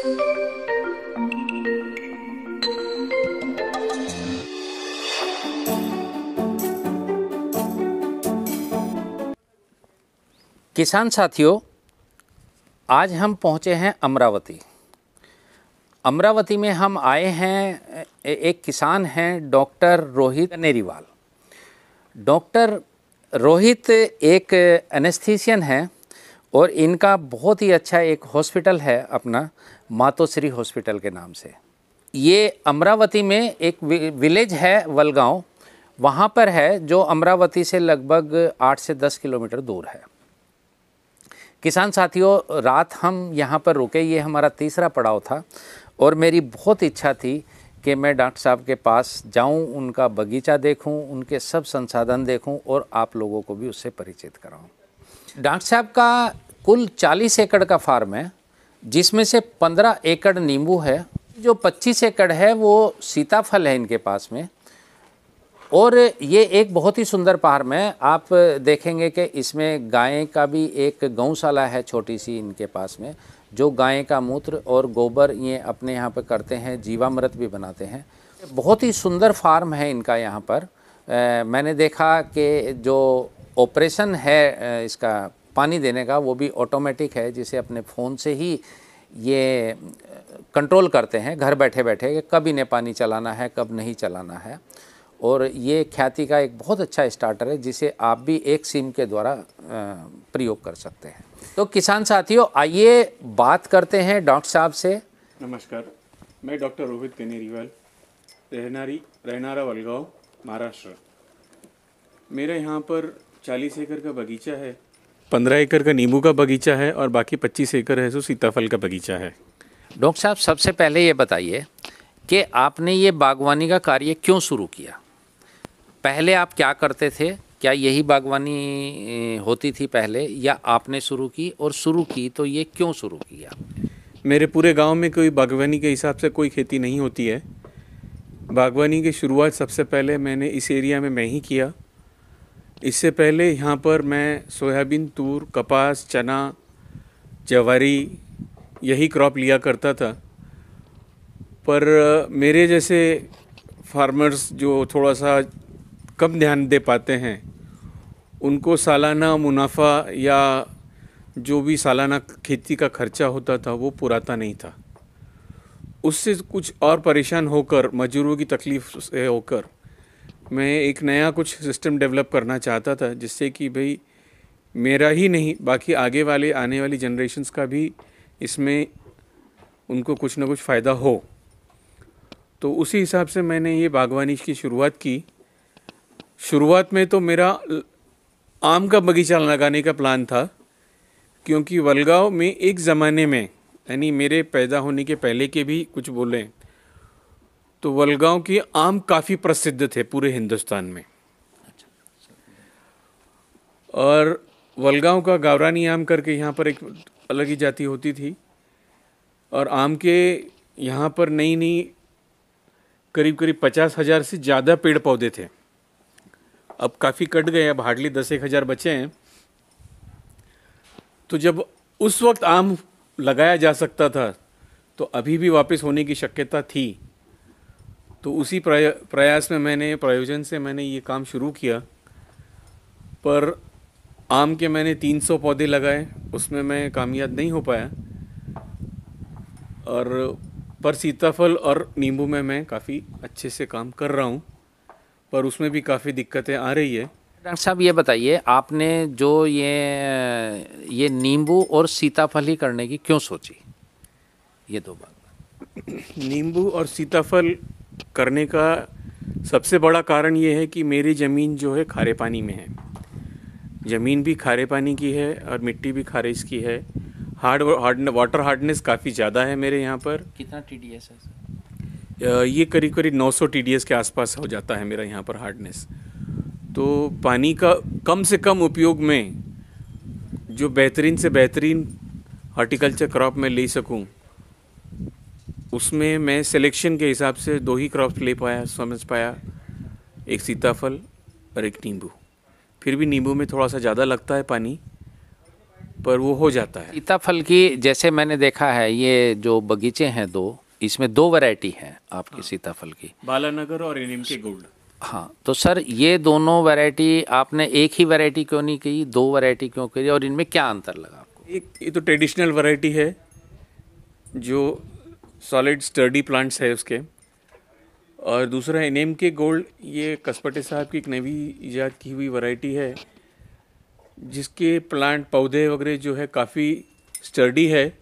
किसान साथियों, आज हम पहुँचे हैं अमरावती। अमरावती में हम आए हैं एक किसान हैं, डॉक्टर रोहित नेरीवाल। डॉक्टर रोहित एक एनेस्थीसियन है। और इनका बहुत ही अच्छा एक हॉस्पिटल है अपना, मातोश्री हॉस्पिटल के नाम से। ये अमरावती में एक विलेज है वलगांव। वहाँ पर है जो अमरावती से लगभग आठ से दस किलोमीटर दूर है। किसान साथियों, रात हम यहाँ पर रुके, ये हमारा तीसरा पड़ाव था और मेरी बहुत इच्छा थी कि मैं डॉक्टर साहब के पास जाऊँ, उनका बगीचा देखूँ, उनके सब संसाधन देखूँ और आप लोगों को भी उससे परिचित कराऊं। डॉक्टर साहब का कुल 40 एकड़ का फार्म है जिसमें से 15 एकड़ नींबू है। जो 25 एकड़ है वो सीताफल है इनके पास में। और ये एक बहुत ही सुंदर फार्म है। आप देखेंगे कि इसमें गाय का भी एक गौशाला है छोटी सी इनके पास में जो गाय का मूत्र और गोबर ये अपने यहाँ पर करते हैं जीवामृत भी बनाते हैं। बहुत ही सुंदर फार्म है इनका यहाँ पर। आ, मैंने देखा कि जो ऑपरेशन है इसका पानी देने का, वो भी ऑटोमेटिक है, जिसे अपने फ़ोन से ही ये कंट्रोल करते हैं, घर बैठे बैठे कि कब इन्हें पानी चलाना है, कब नहीं चलाना है। और ये ख्याति का एक बहुत अच्छा स्टार्टर है, जिसे आप भी एक सिम के द्वारा प्रयोग कर सकते हैं। तो किसान साथियों, आइए बात करते हैं डॉक्टर साहब से। नमस्कार, मैं डॉक्टर रोहित कनेरीवाल, रहनारी, रहनारा वलगांव, महाराष्ट्र। मेरे यहाँ पर 40 एकड़ का बगीचा है। 15 एकड़ का नींबू का बगीचा है और बाकी 25 एकड़ है सो सीताफल का बगीचा है। डॉक्टर साहब सबसे पहले ये बताइए कि आपने ये बागवानी का कार्य क्यों शुरू किया? पहले आप क्या करते थे? क्या यही बागवानी होती थी पहले या आपने शुरू की? और शुरू की तो ये क्यों शुरू किया? मेरे पूरे गाँव में कोई बागवानी के हिसाब से कोई खेती नहीं होती है। बागवानी की शुरुआत सबसे पहले मैंने इस एरिया में मैं ही किया। इससे पहले यहाँ पर मैं सोयाबीन, तूर, कपास, चना, जवारी, यही क्रॉप लिया करता था। पर मेरे जैसे फार्मर्स जो थोड़ा सा कम ध्यान दे पाते हैं, उनको सालाना मुनाफा या जो भी सालाना खेती का खर्चा होता था, वो पुराता नहीं था। उससे कुछ और परेशान होकर मजदूरों की तकलीफ़ से होकर मैं एक नया कुछ सिस्टम डेवलप करना चाहता था, जिससे कि भाई मेरा ही नहीं, बाकी आगे वाले, आने वाली जनरेशन्स का भी इसमें उनको कुछ ना कुछ फ़ायदा हो। तो उसी हिसाब से मैंने ये बागवानी की शुरुआत की। शुरुआत में तो मेरा आम का बगीचा लगाने का प्लान था, क्योंकि वलगांव में एक ज़माने में, यानी मेरे पैदा होने के पहले के भी कुछ बोलें तो वलगांव के आम काफ़ी प्रसिद्ध थे पूरे हिंदुस्तान में। और वलगांव का गावरानी आम करके यहाँ पर एक अलग ही जाति होती थी। और आम के यहाँ पर नई नई करीब करीब पचास हज़ार से ज़्यादा पेड़ पौधे थे। अब काफ़ी कट गए, अब हार्डली दस एक हज़ार बचे हैं। तो जब उस वक्त आम लगाया जा सकता था तो अभी भी वापस होने की शक्यता थी। तो उसी प्रयास में मैंने प्रयोजन से मैंने ये काम शुरू किया। पर आम के मैंने 300 पौधे लगाए उसमें मैं कामयाब नहीं हो पाया। और पर सीताफल और नींबू में मैं काफ़ी अच्छे से काम कर रहा हूँ पर उसमें भी काफ़ी दिक्कतें आ रही है। डॉक्टर साहब ये बताइए आपने जो ये ये नींबू और सीताफल ही करने की क्यों सोची? ये दो बात। नींबू और सीताफल करने का सबसे बड़ा कारण ये है कि मेरी ज़मीन जो है खारे पानी में है। ज़मीन भी खारे पानी की है और मिट्टी भी खारिश की है। हार्ड हार्ड वाटर हार्डनेस काफ़ी ज़्यादा है मेरे यहाँ पर। कितना टी डी एस है ये करीब करीब 900 टी डी एस के आसपास हो जाता है मेरा यहाँ पर हार्डनेस। तो पानी का कम से कम उपयोग में जो बेहतरीन से बेहतरीन हॉर्टिकल्चर क्रॉप में ले सकूँ उसमें मैं सिलेक्शन के हिसाब से दो ही क्रॉप ले पाया समझ पाया एक सीताफल और एक नींबू। फिर भी नींबू में थोड़ा सा ज़्यादा लगता है पानी पर वो हो जाता है। सीताफल की जैसे मैंने देखा है ये जो बगीचे हैं दो इसमें दो वैरायटी हैं आपकी सीताफल की। बालानगर और एनिम के गोल्ड हाँ तो सर ये दोनों वैरायटी आपने एक ही वैरायटी क्यों नहीं की दो वैरायटी क्यों करी और इनमें क्या अंतर लगा आपको? एक ये तो ट्रेडिशनल वैरायटी है जो सॉलिड स्टर्डी प्लांट्स है उसके। और दूसरा एनएम के गोल्ड ये कसपटे साहब की एक नवी ईजाद की हुई वैरायटी है, जिसके प्लांट पौधे वगैरह जो है काफ़ी स्टर्डी है।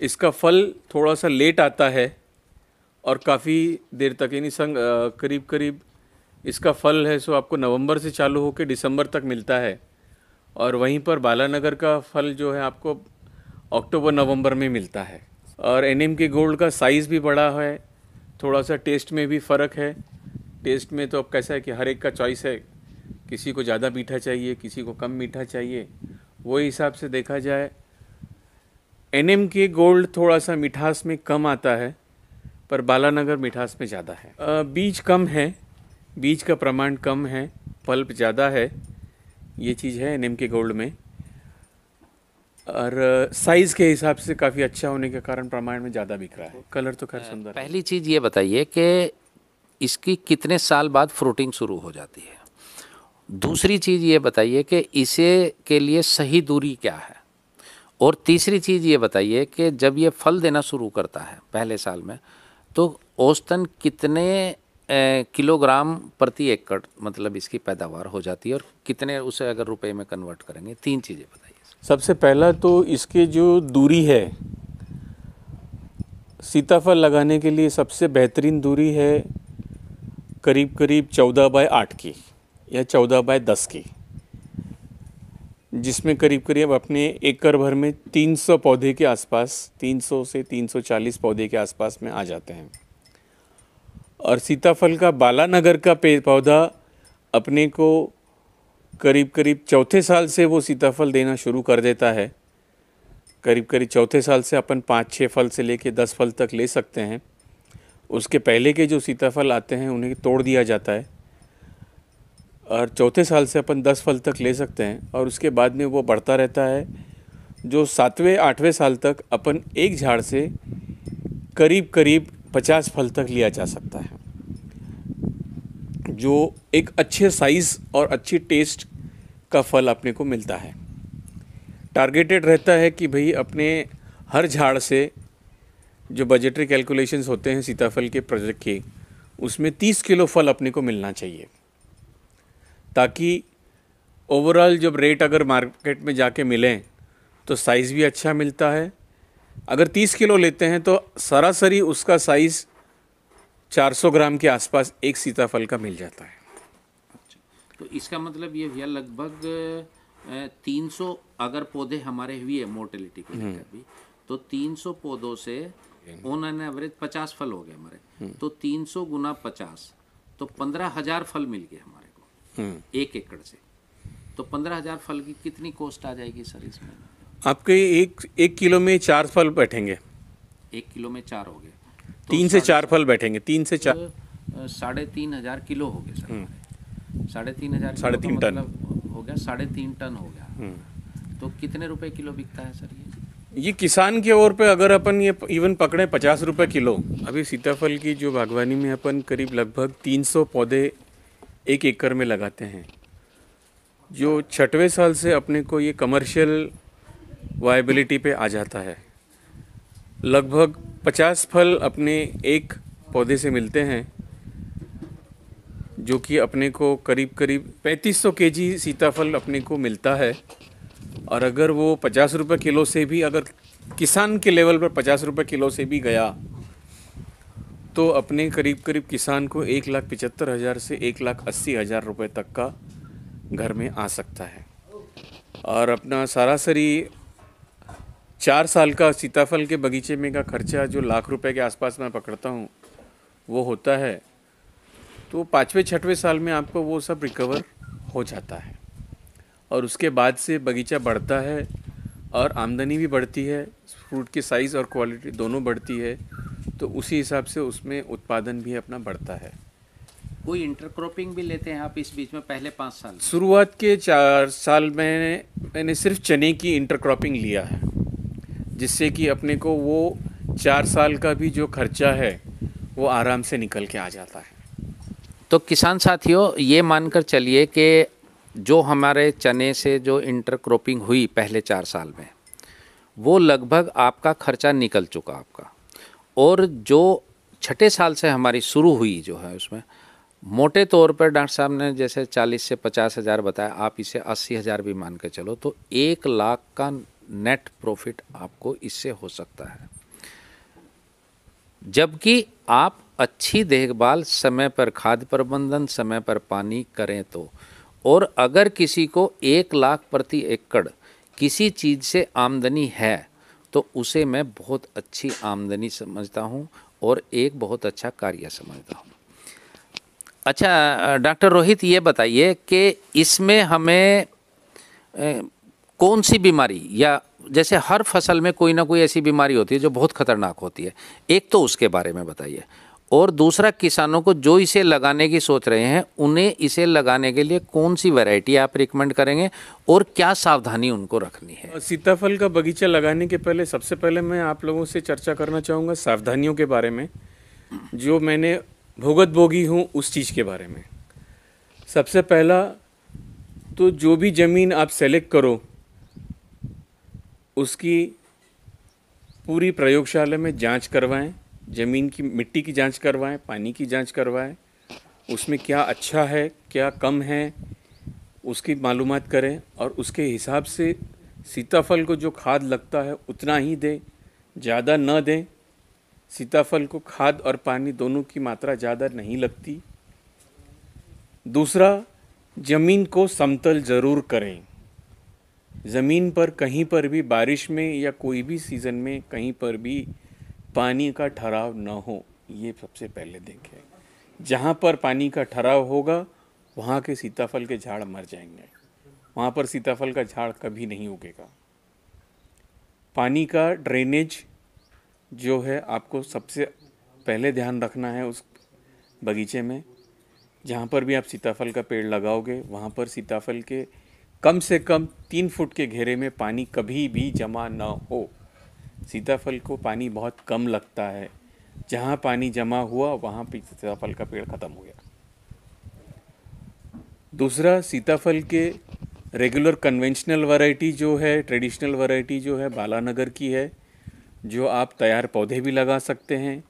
इसका फल थोड़ा सा लेट आता है और काफ़ी देर तक, यानी संग करीब करीब इसका फल है, सो आपको नवंबर से चालू होकर दिसंबर तक मिलता है। और वहीं पर बालानगर का फल जो है आपको अक्टूबर नवंबर में मिलता है। और एनएम के गोल्ड का साइज़ भी बड़ा है थोड़ा सा टेस्ट में भी फ़र्क है। टेस्ट में तो अब कैसा है कि हर एक का चॉइस है। किसी को ज़्यादा मीठा चाहिए किसी को कम मीठा चाहिए। वो हिसाब से देखा जाए एनएम के गोल्ड थोड़ा सा मिठास में कम आता है पर बालानगर मिठास में ज़्यादा है। अ, बीज कम है बीज का प्रमाण कम है पल्प ज़्यादा है। ये चीज़ है एनएम के गोल्ड में। और साइज़ के हिसाब से काफ़ी अच्छा होने के कारण प्रमाण में ज़्यादा बिक रहा है। कलर तो खैर सुंदर पहली चीज़ ये बताइए कि इसकी कितने साल बाद फ्रूटिंग शुरू हो जाती है? दूसरी चीज़ ये बताइए कि इसे के लिए सही दूरी क्या है? और तीसरी चीज़ ये बताइए कि जब ये फल देना शुरू करता है पहले साल में तो औसतन कितने किलोग्राम प्रति एकड़ मतलब इसकी पैदावार हो जाती है और कितने उसे अगर रुपए में कन्वर्ट करेंगे? तीन चीज़ें बताइए। सबसे पहला तो इसके जो दूरी है, सीताफल लगाने के लिए सबसे बेहतरीन दूरी है करीब करीब चौदह बाय आठ की या चौदह बाय दस की, जिसमें करीब करीब अपने एकड़ भर में 300 पौधे के आसपास 300 से 340 पौधे के आसपास में आ जाते हैं। और सीताफल का बालानगर का पेड़ पौधा अपने को करीब करीब चौथे साल से वो सीताफल देना शुरू कर देता है। करीब करीब चौथे साल से अपन पाँच छः फल से लेके दस फल तक ले सकते हैं। उसके पहले के जो सीताफल आते हैं, उन्हें तोड़ दिया जाता है। और चौथे साल से अपन दस फल तक ले सकते हैं और उसके बाद में वो बढ़ता रहता है। जो सातवें, आठवें साल तक अपन एक झाड़ से करीब करीब पचास फल तक लिया जा सकता है। जो एक अच्छे साइज़ और अच्छी टेस्ट का फल अपने को मिलता है। टारगेटेड रहता है कि भाई अपने हर झाड़ से जो बजटरी कैलकुलेशंस होते हैं सीताफल के प्रोजेक्ट के, उसमें तीस किलो फल अपने को मिलना चाहिए। ताकि ओवरऑल जब रेट अगर मार्केट में जाके मिलें तो साइज़ भी अच्छा मिलता है। अगर 30 किलो लेते हैं तो सरासरी उसका साइज़ 400 ग्राम के आसपास एक सीताफल का मिल जाता है। तो इसका मतलब ये भैया लगभग तीन सौ अगर पौधे हमारे हुए मोर्टेलिटी को लेकर भी तो तीन सौ पौधों से ऑन एन एवरेज पचास फल हो गए हमारे। तो तीन सौ गुना पचास तो पंद्रह हज़ार फल मिल गए हमारे को। एक एकड़ से। तो पंद्रह हज़ार फल की कितनी कॉस्ट आ जाएगी सर इसमें? आपके एक एक किलो में चार फल बैठेंगे। एक किलो में चार हो गए। तो तीन से चार फल बैठेंगे तीन से चार। साढ़े तीन हज़ार किलो हो गए सर। साढ़े तीन हज़ार साढ़े तीन टन। मतलब हो गया साढ़े तीन टन हो गया। तो कितने रुपए किलो बिकता है सर ये? ये किसान के ओर पे अगर अपन ये इवन पकड़े पचास रुपए किलो अभी सीताफल की जो बागवानी में अपन करीब लगभग तीन सौ पौधे एक एकड़ में लगाते हैं। जो छठवें साल से अपने को ये कमर्शियल वायबिलिटी पे आ जाता है। लगभग पचास फल अपने एक पौधे से मिलते हैं। जो कि अपने को करीब करीब 3500 केजी सीताफल अपने को मिलता है। और अगर वो पचास रुपये किलो से भी अगर किसान के लेवल पर पचास रुपये किलो से भी गया तो अपने करीब करीब किसान को एक लाख पिचहत्तर हज़ार से एक लाख अस्सी हज़ार रुपये तक का घर में आ सकता है। और अपना सरासरी चार साल का सीताफल के बगीचे में का खर्चा जो लाख रुपए के आसपास मैं पकड़ता हूँ, वो होता है। तो पाँचवें छठवें साल में आपको वो सब रिकवर हो जाता है। और उसके बाद से बगीचा बढ़ता है और आमदनी भी बढ़ती है फ्रूट की साइज़ और क्वालिटी दोनों बढ़ती है तो उसी हिसाब से उसमें उत्पादन भी अपना बढ़ता है। कोई इंटरक्रॉपिंग भी लेते हैं आप इस बीच में पहले पाँच साल? शुरुआत के चार साल में मैंने सिर्फ़ चने की इंटरक्रॉपिंग लिया है जिससे कि अपने को वो चार साल का भी जो खर्चा है वो आराम से निकल के आ जाता है। तो किसान साथियों, ये मानकर चलिए कि जो हमारे चने से जो इंटरक्रॉपिंग हुई पहले चार साल में, वो लगभग आपका खर्चा निकल चुका आपका। और जो छठे साल से हमारी शुरू हुई जो है उसमें, मोटे तौर पर डॉक्टर साहब ने जैसे चालीस से पचास हज़ार बताया, आप इसे अस्सी हज़ार भी मान के चलो तो एक लाख का नेट प्रॉफिट आपको इससे हो सकता है। जबकि आप अच्छी देखभाल, समय पर खाद प्रबंधन, समय पर पानी करें तो। और अगर किसी को एक लाख प्रति एकड़ किसी चीज़ से आमदनी है तो उसे मैं बहुत अच्छी आमदनी समझता हूँ और एक बहुत अच्छा कार्य समझता हूँ। अच्छा डॉक्टर रोहित, ये बताइए कि इसमें हमें कौन सी बीमारी या जैसे हर फ़सल में कोई ना कोई ऐसी बीमारी होती है जो बहुत खतरनाक होती है। एक तो उसके बारे में बताइए। और दूसरा किसानों को जो इसे लगाने की सोच रहे हैं, उन्हें इसे लगाने के लिए कौन सी वैरायटी आप रिकमेंड करेंगे और क्या सावधानी उनको रखनी है? सीताफल का बगीचा लगाने के पहले, सबसे पहले मैं आप लोगों से चर्चा करना चाहूँगा सावधानियों के बारे में, जो मैंने भुगत भोगी हूँ उस चीज़ के बारे में। सबसे पहला तो जो भी ज़मीन आप सेलेक्ट करो, उसकी पूरी प्रयोगशाला में जाँच करवाएँ ज़मीन की, मिट्टी की जाँच करवाएँ, पानी की जाँच करवाएँ, उसमें क्या अच्छा है, क्या कम है, उसकी मालूम करें और उसके हिसाब से सीताफल को जो खाद लगता है उतना ही दें, ज़्यादा न दें। सीताफल को खाद और पानी दोनों की मात्रा ज़्यादा नहीं लगती। दूसरा, ज़मीन को समतल ज़रूर करें। ज़मीन पर कहीं पर भी बारिश में या कोई भी सीज़न में कहीं पर भी पानी का ठहराव न हो, ये सबसे पहले देखें। जहाँ पर पानी का ठहराव होगा, वहाँ के सीताफल के झाड़ मर जाएँगे। वहाँ पर सीताफल का झाड़ कभी नहीं उगेगा। पानी का ड्रेनेज जो है, आपको सबसे पहले ध्यान रखना है उस बगीचे में। जहाँ पर भी आप सीताफल का पेड़ लगाओगे, वहाँ पर सीताफल के कम से कम तीन फुट के घेरे में पानी कभी भी जमा न हो। सीताफल को पानी बहुत कम लगता है। जहाँ पानी जमा हुआ, वहाँ सीताफल का पेड़ ख़त्म हो गया। दूसरा, सीताफल के रेगुलर कन्वेंशनल वैरायटी जो है ट्रेडिशनल वैरायटी जो है, बालानगर की है, जो आप तैयार पौधे भी लगा सकते हैं,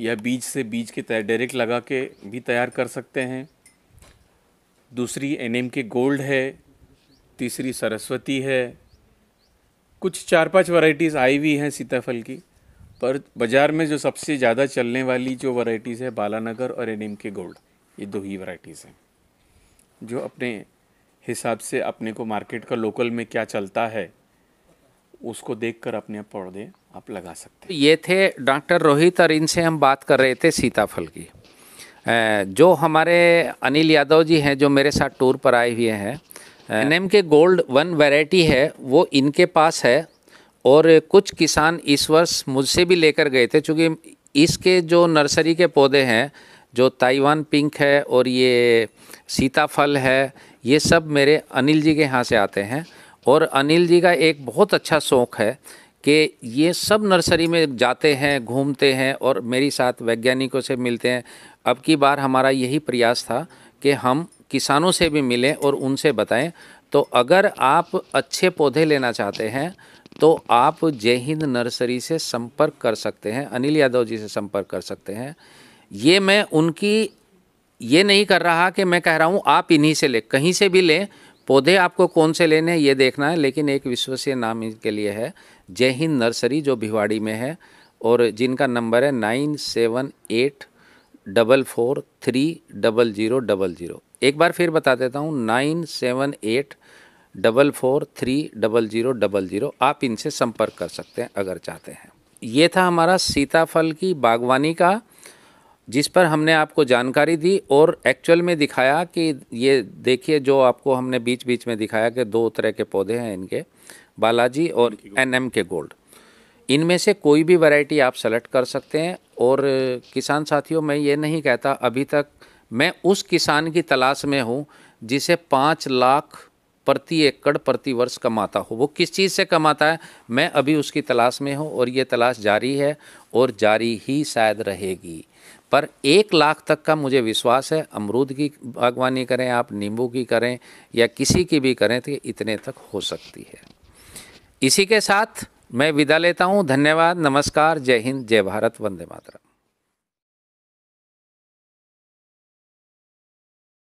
या बीज से बीज के डायरेक्ट लगा के भी तैयार कर सकते हैं। दूसरी एनएम के गोल्ड है। तीसरी, सरस्वती है। कुछ चार पाँच वैरायटीज़ आई हुई हैं सीताफल की, पर बाज़ार में जो सबसे ज़्यादा चलने वाली जो वैरायटीज़ है, बालानगर और एनिम के गोल्ड, ये दो ही वैरायटीज़ हैं। जो अपने हिसाब से अपने को मार्केट का लोकल में क्या चलता है, उसको देखकर अपने पौधे आप लगा सकते हैं। ये थे डॉक्टर रोहित और इनसे हम बात कर रहे थे सीताफल की। जो हमारे अनिल यादव जी हैं, जो मेरे साथ टूर पर आए हुए हैं N M K gold one variety है, वो इनके पास है और कुछ किसान इस वर्ष मुझसे भी लेकर गए थे, चूँकि इसके जो नर्सरी के पौधे हैं, जो ताइवान पिंक है और ये सीताफल है, ये सब मेरे अनिल जी के यहाँ से आते हैं। और अनिल जी का एक बहुत अच्छा शौक़ है कि ये सब नर्सरी में जाते हैं, घूमते हैं और मेरी साथ वैज्ञानिकों से मिलते हैं। अब की बार हमारा यही प्रयास था कि हम किसानों से भी मिलें और उनसे बताएँ तो अगर आप अच्छे पौधे लेना चाहते हैं तो आप जय हिंद नर्सरी से संपर्क कर सकते हैं, अनिल यादव जी से संपर्क कर सकते हैं। ये मैं उनकी, ये नहीं कर रहा कि मैं कह रहा हूँ, आप इन्हीं से ले, कहीं से भी लें, पौधे आपको कौन से लेने ये देखना है, लेकिन एक विश्वसनीय नाम इनके लिए है, जय हिंद नर्सरी, जो भिवाड़ी में है, और जिनका नंबर है nine seven eight double four three double zero double zero. एक बार फिर बता देता हूँ nine seven eight double four three double zero double zero आप इनसे संपर्क कर सकते हैं अगर चाहते हैं। ये था हमारा सीताफल की बागवानी का जिस पर हमने आपको जानकारी दी और एक्चुअल में दिखाया कि ये देखिए जो आपको हमने बीच बीच में दिखाया कि दो तरह के पौधे हैं इनके बालाजी और एन एम के गोल्ड। इनमें से कोई भी वैरायटी आप सेलेक्ट कर सकते हैं और किसान साथियों मैं ये नहीं कहता अभी तक मैं उस किसान की तलाश में हूँ जिसे पाँच लाख प्रति एकड़ प्रति वर्ष कमाता हो। वो किस चीज़ से कमाता है? मैं अभी उसकी तलाश में हूँ और ये तलाश जारी है और जारी ही शायद रहेगी। पर एक लाख तक का मुझे विश्वास है, अमरूद की बागवानी करें आप, नींबू की करें या किसी की भी करें तो इतने तक हो सकती है। इसी के साथ मैं विदा लेता हूँ। धन्यवाद, नमस्कार, जय हिंद, जय भारत, वंदे मातरम।